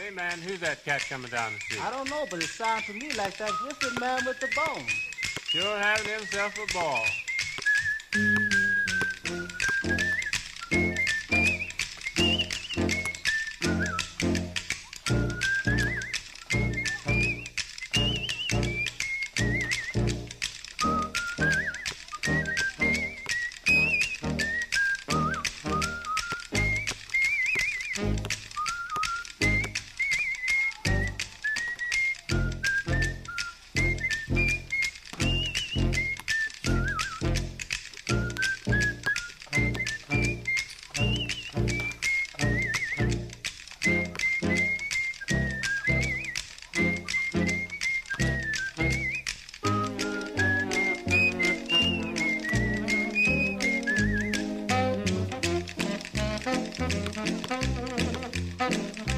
Say, man, who's that cat coming down the street? I don't know, but it sounds to me like that whipping man with the bone. Sure having himself a ball. Thank you.